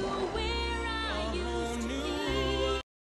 to win.